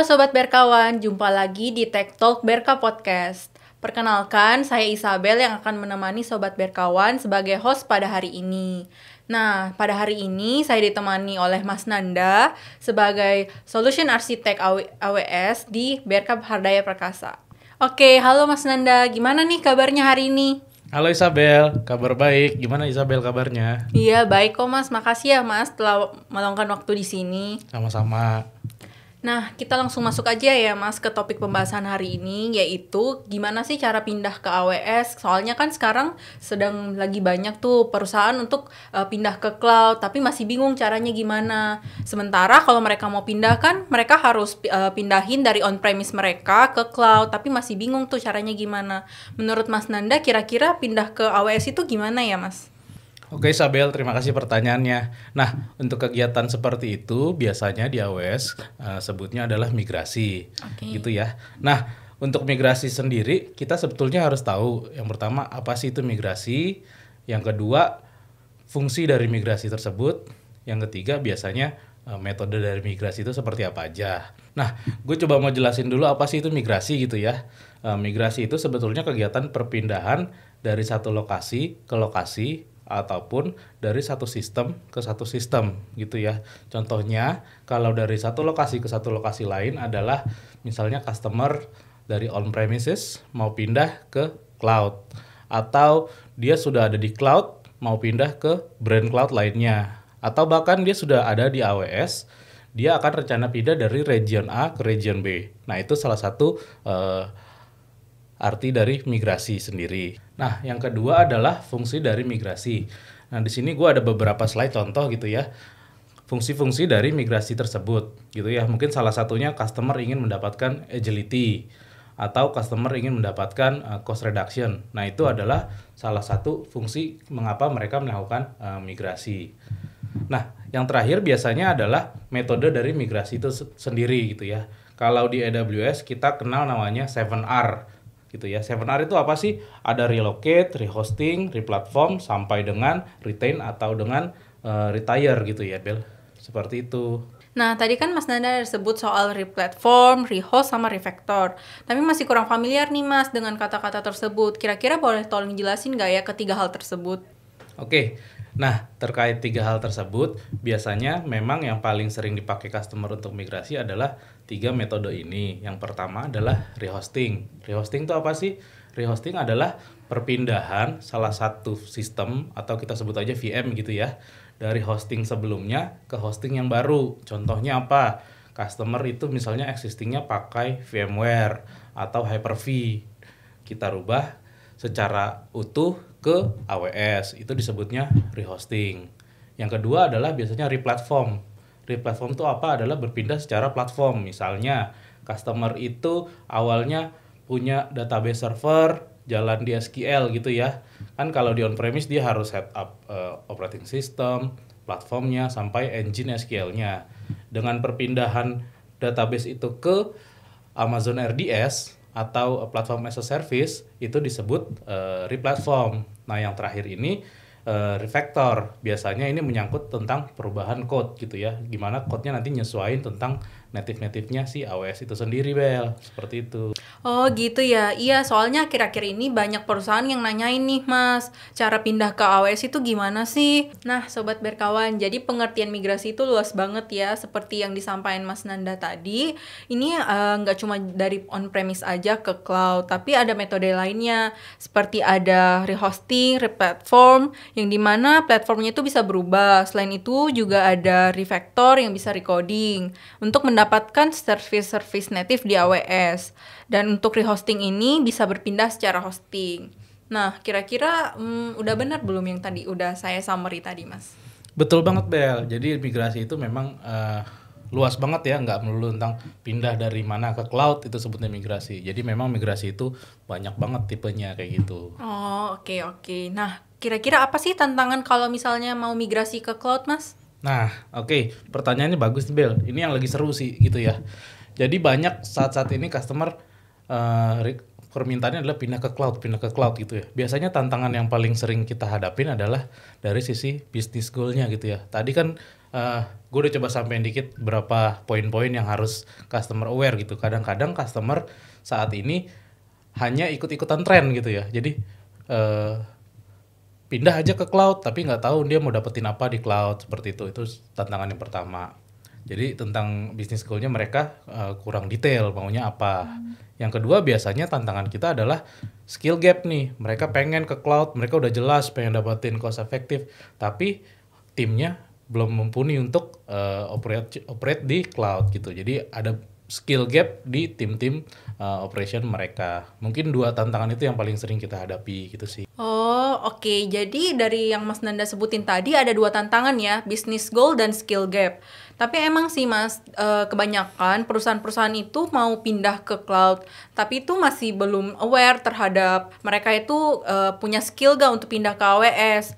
Halo Sobat Berkawan, jumpa lagi di Tech Talk Berka Podcast. Perkenalkan, saya Isabel yang akan menemani Sobat Berkawan sebagai host pada hari ini. Nah, pada hari ini saya ditemani oleh Mas Nanda sebagai Solution Architect AWS di Berka Hardaya Perkasa. Oke, halo Mas Nanda, gimana nih kabarnya hari ini? Halo Isabel, kabar baik. Gimana Isabel kabarnya? Iya, baik kok Mas. Makasih ya Mas telah meluangkan waktu di sini. Sama-sama. Nah, kita langsung masuk aja ya Mas ke topik pembahasan hari ini yaitu gimana sih cara pindah ke AWS. Soalnya kan sekarang sedang lagi banyak tuh perusahaan untuk uh, pindah ke cloud tapi masih bingung caranya gimana. Sementara kalau mereka mau pindah kan mereka harus uh, pindahin dari on premise mereka ke cloud tapi masih bingung tuh caranya gimana. Menurut Mas Nanda kira-kira pindah ke AWS itu gimana ya, Mas? Oke Isabel, terima kasih pertanyaannya. Nah, untuk kegiatan seperti itu biasanya di AWS uh, sebutnya adalah migrasi, okay. gitu ya. Nah, untuk migrasi sendiri kita sebetulnya harus tahu yang pertama apa sih itu migrasi, yang kedua fungsi dari migrasi tersebut, yang ketiga biasanya uh, metode dari migrasi itu seperti apa aja. Nah, gue coba mau jelasin dulu apa sih itu migrasi gitu ya. Uh, migrasi itu sebetulnya kegiatan perpindahan dari satu lokasi ke lokasi ataupun dari satu sistem ke satu sistem gitu ya. Contohnya kalau dari satu lokasi ke satu lokasi lain adalah misalnya customer dari on premises mau pindah ke cloud atau dia sudah ada di cloud mau pindah ke brand cloud lainnya atau bahkan dia sudah ada di AWS dia akan rencana pindah dari region A ke region B. Nah, itu salah satu uh, arti dari migrasi sendiri. Nah, yang kedua adalah fungsi dari migrasi. Nah, di sini gue ada beberapa slide contoh gitu ya. Fungsi-fungsi dari migrasi tersebut gitu ya. Mungkin salah satunya customer ingin mendapatkan agility atau customer ingin mendapatkan uh, cost reduction. Nah, itu adalah salah satu fungsi mengapa mereka melakukan uh, migrasi. Nah, yang terakhir biasanya adalah metode dari migrasi itu sendiri gitu ya. Kalau di AWS kita kenal namanya 7R gitu ya. 7R itu apa sih? Ada relocate, rehosting, replatform sampai dengan retain atau dengan uh, retire gitu ya, Bel. Seperti itu. Nah, tadi kan Mas Nanda sebut soal replatform, rehost, sama refactor. Tapi masih kurang familiar nih Mas dengan kata-kata tersebut. Kira-kira boleh tolong jelasin nggak ya ketiga hal tersebut? Oke, Nah, terkait tiga hal tersebut, biasanya memang yang paling sering dipakai customer untuk migrasi adalah tiga metode ini. Yang pertama adalah rehosting. Rehosting itu apa sih? Rehosting adalah perpindahan salah satu sistem atau kita sebut aja VM gitu ya, dari hosting sebelumnya ke hosting yang baru. Contohnya apa? Customer itu misalnya existingnya pakai VMware atau Hyper-V. Kita rubah secara utuh ke AWS itu disebutnya rehosting. Yang kedua adalah biasanya replatform. Replatform itu apa? Adalah berpindah secara platform. Misalnya customer itu awalnya punya database server jalan di SQL gitu ya. Kan kalau di on premise dia harus set up uh, operating system, platformnya sampai engine SQL-nya. Dengan perpindahan database itu ke Amazon RDS atau platform as a service itu disebut uh, replatform. Nah, yang terakhir ini uh, refactor. Biasanya ini menyangkut tentang perubahan code gitu ya. Gimana code-nya nanti nyesuaiin tentang native-native-nya si AWS itu sendiri, Bel. Seperti itu. Oh, gitu ya. Iya, soalnya akhir-akhir ini banyak perusahaan yang nanyain nih, Mas, cara pindah ke AWS itu gimana sih? Nah, sobat berkawan, jadi pengertian migrasi itu luas banget ya, seperti yang disampaikan Mas Nanda tadi. Ini eh, nggak uh, cuma dari on-premise aja ke cloud, tapi ada metode lainnya, seperti ada rehosting, replatform, yang di mana platformnya itu bisa berubah. Selain itu juga ada refactor yang bisa recoding untuk mendapatkan service-service native di AWS. Dan untuk rehosting ini bisa berpindah secara hosting. Nah, kira-kira hmm, udah benar belum yang tadi udah saya summary tadi, Mas? Betul banget, Bel. Jadi migrasi itu memang uh, luas banget ya, nggak melulu tentang pindah dari mana ke cloud itu sebutnya migrasi. Jadi memang migrasi itu banyak banget tipenya kayak gitu. Oh, oke okay, oke. Okay. Nah, kira-kira apa sih tantangan kalau misalnya mau migrasi ke cloud, Mas? Nah, oke. Okay. Pertanyaannya bagus Bel. Ini yang lagi seru sih gitu ya. Jadi banyak saat-saat ini customer uh, permintaannya adalah pindah ke cloud, pindah ke cloud gitu ya. Biasanya tantangan yang paling sering kita hadapin adalah dari sisi bisnis goalnya gitu ya. Tadi kan uh, eh, gue udah coba sampein dikit berapa poin-poin yang harus customer aware gitu. Kadang-kadang customer saat ini hanya ikut-ikutan tren gitu ya. Jadi uh, pindah aja ke cloud tapi nggak tahu dia mau dapetin apa di cloud seperti itu. Itu tantangan yang pertama. Jadi tentang bisnis goalnya mereka uh, kurang detail maunya apa. Yang kedua biasanya tantangan kita adalah skill gap nih. Mereka pengen ke cloud, mereka udah jelas pengen dapetin cost efektif, tapi timnya belum mumpuni untuk uh, operate operate di cloud gitu. Jadi ada skill gap di tim-tim uh, operation mereka. Mungkin dua tantangan itu yang paling sering kita hadapi gitu sih. Oh, oke. Okay. Jadi dari yang Mas Nanda sebutin tadi ada dua tantangan ya, business goal dan skill gap. Tapi emang sih Mas, uh, kebanyakan perusahaan-perusahaan itu mau pindah ke cloud, tapi itu masih belum aware terhadap mereka itu uh, punya skill gak untuk pindah ke AWS.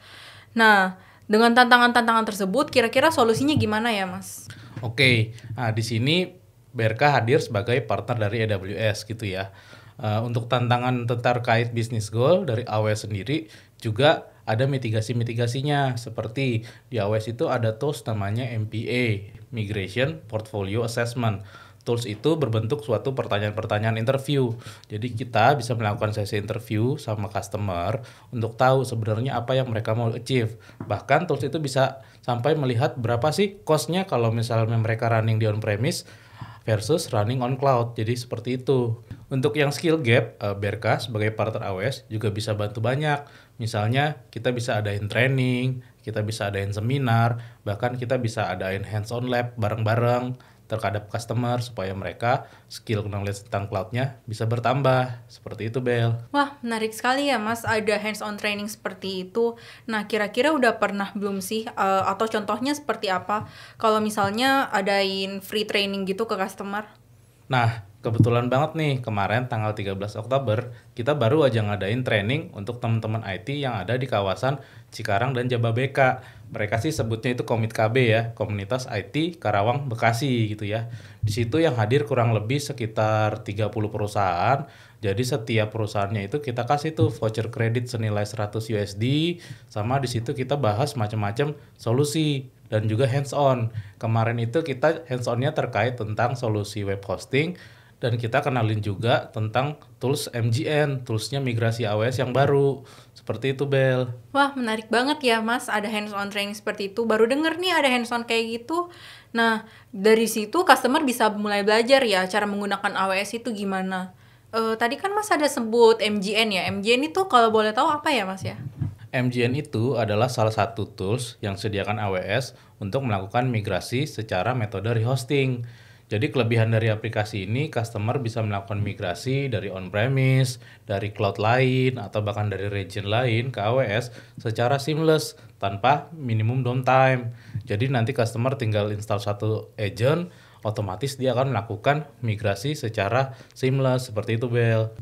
Nah, dengan tantangan-tantangan tersebut, kira-kira solusinya gimana ya, Mas? Oke, okay. nah di sini BRK hadir sebagai partner dari AWS gitu ya. Uh, untuk tantangan terkait bisnis goal dari AWS sendiri juga ada mitigasi-mitigasinya seperti di AWS itu ada tools namanya MPA Migration Portfolio Assessment. Tools itu berbentuk suatu pertanyaan-pertanyaan interview. Jadi kita bisa melakukan sesi interview sama customer untuk tahu sebenarnya apa yang mereka mau achieve. Bahkan tools itu bisa sampai melihat berapa sih costnya kalau misalnya mereka running di on-premise versus running on cloud. Jadi seperti itu. Untuk yang skill gap, uh, BRK sebagai partner AWS juga bisa bantu banyak. Misalnya kita bisa adain training, kita bisa adain seminar, bahkan kita bisa adain hands-on lab bareng-bareng terhadap customer supaya mereka skill knowledge tentang cloudnya bisa bertambah seperti itu Bel. Wah menarik sekali ya Mas ada hands on training seperti itu. Nah kira-kira udah pernah belum sih uh, atau contohnya seperti apa kalau misalnya adain free training gitu ke customer? Nah kebetulan banget nih kemarin tanggal 13 Oktober kita baru aja ngadain training untuk teman-teman IT yang ada di kawasan Cikarang dan Jababeka mereka sih sebutnya itu Komit KB ya, Komunitas IT Karawang Bekasi gitu ya. Di situ yang hadir kurang lebih sekitar 30 perusahaan. Jadi setiap perusahaannya itu kita kasih tuh voucher kredit senilai 100 USD sama di situ kita bahas macam-macam solusi dan juga hands on. Kemarin itu kita hands onnya terkait tentang solusi web hosting dan kita kenalin juga tentang tools MGN, toolsnya migrasi AWS yang baru. Seperti itu, Bel. Wah, menarik banget ya, Mas. Ada hands-on training seperti itu. Baru denger nih ada hands-on kayak gitu. Nah, dari situ customer bisa mulai belajar ya cara menggunakan AWS itu gimana. Uh, tadi kan Mas ada sebut MGN ya. MGN itu kalau boleh tahu apa ya, Mas ya? MGN itu adalah salah satu tools yang sediakan AWS untuk melakukan migrasi secara metode rehosting. Jadi kelebihan dari aplikasi ini customer bisa melakukan migrasi dari on-premise, dari cloud lain atau bahkan dari region lain ke AWS secara seamless tanpa minimum downtime. Jadi nanti customer tinggal install satu agent, otomatis dia akan melakukan migrasi secara seamless seperti itu Bel.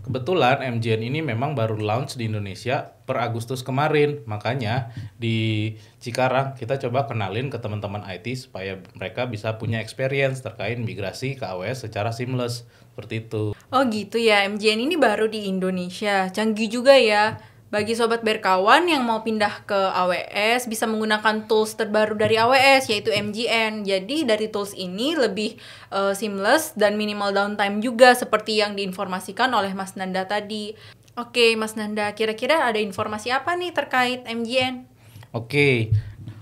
Kebetulan MGN ini memang baru launch di Indonesia per Agustus kemarin. Makanya di Cikarang kita coba kenalin ke teman-teman IT supaya mereka bisa punya experience terkait migrasi ke AWS secara seamless. Seperti itu. Oh gitu ya, MGN ini baru di Indonesia. Canggih juga ya. Bagi sobat berkawan yang mau pindah ke AWS bisa menggunakan tools terbaru dari AWS yaitu MGN. Jadi dari tools ini lebih uh, seamless dan minimal downtime juga seperti yang diinformasikan oleh Mas Nanda tadi. Oke, Mas Nanda, kira-kira ada informasi apa nih terkait MGN? Oke.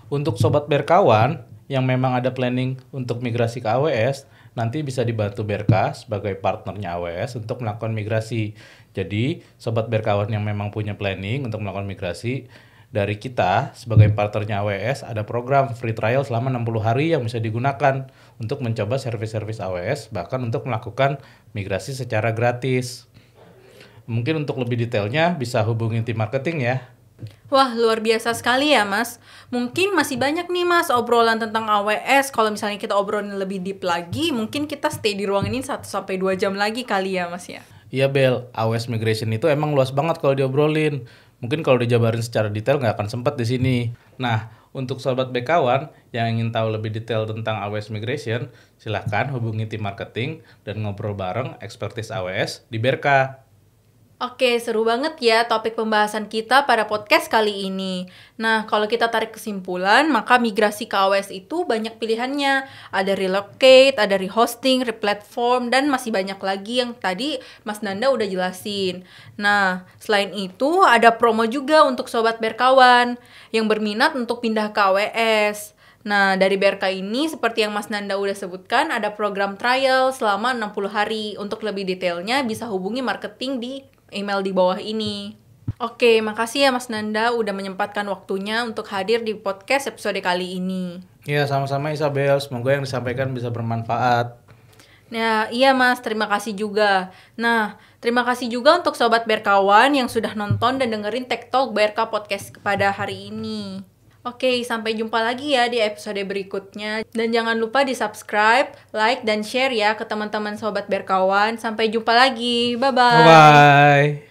Untuk sobat berkawan yang memang ada planning untuk migrasi ke AWS, nanti bisa dibantu Berka sebagai partnernya AWS untuk melakukan migrasi. Jadi, sobat berkawan yang memang punya planning untuk melakukan migrasi, dari kita sebagai partnernya AWS ada program free trial selama 60 hari yang bisa digunakan untuk mencoba service-service AWS bahkan untuk melakukan migrasi secara gratis. Mungkin untuk lebih detailnya bisa hubungi tim marketing ya. Wah, luar biasa sekali ya, Mas. Mungkin masih banyak nih, Mas, obrolan tentang AWS. Kalau misalnya kita obrolin lebih deep lagi, mungkin kita stay di ruang ini 1 sampai 2 jam lagi kali ya, Mas ya. Iya Bel, AWS migration itu emang luas banget kalau diobrolin. Mungkin kalau dijabarin secara detail nggak akan sempat di sini. Nah, untuk sobat bekawan yang ingin tahu lebih detail tentang AWS migration, silahkan hubungi tim marketing dan ngobrol bareng expertise AWS di Berka. Oke, seru banget ya topik pembahasan kita pada podcast kali ini. Nah, kalau kita tarik kesimpulan, maka migrasi ke AWS itu banyak pilihannya. Ada relocate, ada rehosting, replatform, dan masih banyak lagi yang tadi Mas Nanda udah jelasin. Nah, selain itu ada promo juga untuk Sobat Berkawan yang berminat untuk pindah ke AWS. Nah, dari BRK ini seperti yang Mas Nanda udah sebutkan ada program trial selama 60 hari. Untuk lebih detailnya bisa hubungi marketing di email di bawah ini. Oke, makasih ya Mas Nanda udah menyempatkan waktunya untuk hadir di podcast episode kali ini. Iya, sama-sama Isabel. Semoga yang disampaikan bisa bermanfaat. Nah, iya Mas, terima kasih juga. Nah, terima kasih juga untuk Sobat Berkawan yang sudah nonton dan dengerin Tech Talk BRK Podcast pada hari ini. Oke, sampai jumpa lagi ya di episode berikutnya. Dan jangan lupa di subscribe, like, dan share ya ke teman-teman Sobat Berkawan. Sampai jumpa lagi. Bye-bye. Bye-bye.